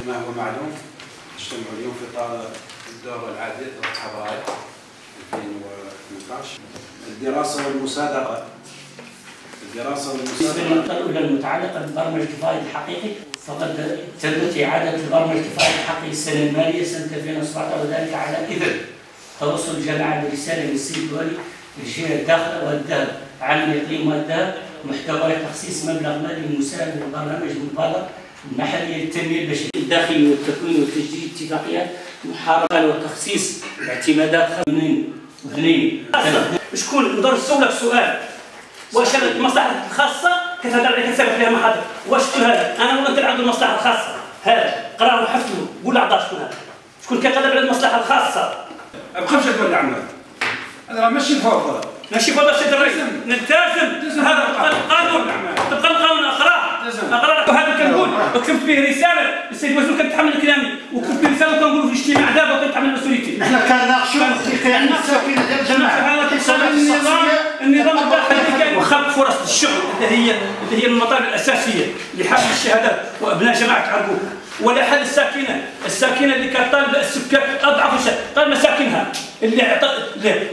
كما هو معلوم نجتمع اليوم في اطار الدورة العادية دوره حضارات 2018 الدراسة والمصادقة. الدراسة بالنسبة والمصادقه للنقطه الأولى المتعلقة ببرنامج الفائض الحقيقي فقد تمت اعاده البرنامج الفائض الحقيقي السنة المالية سنة 2017 وذلك على اثر توصل الجامعة برساله من السيد الوالي لجهه الداخل والذهب عام الاقليم والذهب محتوى تخصيص مبلغ مالي مساعد للبرنامج المبادر المحليه للتنميه البشريه الداخلي والتكوين وتجديد اتفاقيات محاربة وتخصيص اعتمادات اثنين اثنين شكون؟ نقدر نسولك سؤال. واش هذه المصلحة الخاصة؟ كتهضر عليها كتسابق فيها مع حضرتك واش شكون هذا؟ أنا ولا انت عنده المصلحة الخاصة. هذا قراه وحفظه. قول اعضاء شكون هذا. شكون كيقدر على المصلحة الخاصة؟ أبقى مشى تولي عمال هذا ماشي الفوضى ماشي فضل سيد الرئيس. نلتزم. هذا القانون. طبقا القانون اقراه لازم. اقراه وهذا كنقول. وكتبت به رسالة. للسيد وزير كنتحمل كلامي. وكتبت به رسالة وكنقول في الاجتماع دابا وكنتحمل مسؤوليتي. إحنا كنناقشوا يعني السفينة. ديال الجماعه النظام النظام الداخلي كان وخلق فرص للشغل اللي هي اللي هي المطالب الأساسية لحامل الشهادات وأبناء جماعة عرقوب ولا حل الساكنة. الساكنة اللي كطالب السكان أضعف شيء. قال مساكنها. اللي عط...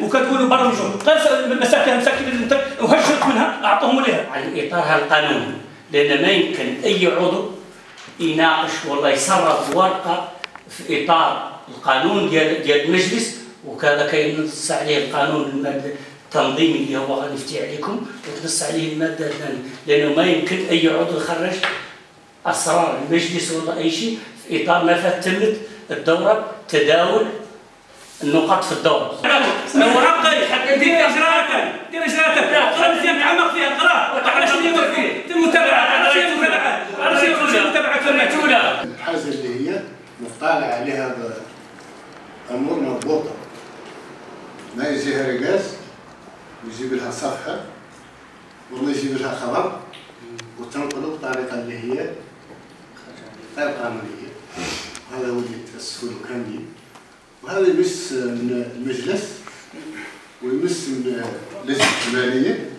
وكتقولوا برمجوا قال مساكنها المساكن اللي وهجرت منها أعطوهم لها. على اطارها القانوني لأن ما يمكن أي عضو يناقش ولا يصرف ورقة في إطار القانون ديال ديال المجلس. وكذا كينص عليه القانون التنظيمي اللي هو غنفتي عليكم وتنص عليه المادة الثانية لأنه ما يمكن أي عضو يخرج أسرار المجلس ولا أي شيء في إطار ما فات تمت الدورة تداول النقاط في الدورة. هو عبقري دير اجراءاتك دير اجراءاتك اقرا مزيان تعمق فيها اقرأ. تعرف شنو هو فيه المتابعه تعرف شنو المتابعه تعرف شنو المتابعه كلمه الحاجة اللي هي مطالع عليها امور مضبوطة. ما يجيها رقاص؟ ويجيب لها صفحة ولا يجيب لها خبر وتنقله بطريقة اللي هي غير قانونيه هذا هو اللي تاسفوا وهذا يمس من المجلس ويمس من اللجنه الماليه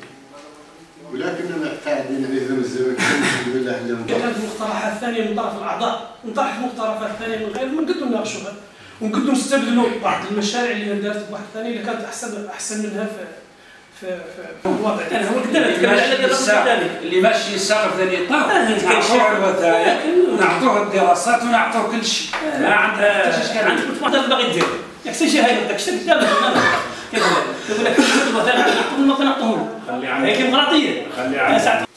ولكننا قاعدين عليه ذم الزمن الحمد لله اليوم كانت مقترحات ثانية من طرف الأعضاء. نطرح مقترحات ثانية من غيرهم ونقدروا نناقشوها. ونقدروا نستبدلوا بعض المشاريع اللي دارت بواحد ثاني اللي كانت احسن أحسن منها في في في, الوضع. هو على اللي ماشي في ذا الاطار آه، نعطوه الوثائق ونعطوه الدراسات ونعطوه كل شيء. ما عندنا حتى اشكال عندك ما باغي دير سي شي هاي بدك شتي قدامك. يقول لك كتب مثلا نعطوهم ما كنعطوهم خلي هي ديمقراطيه خلي عنك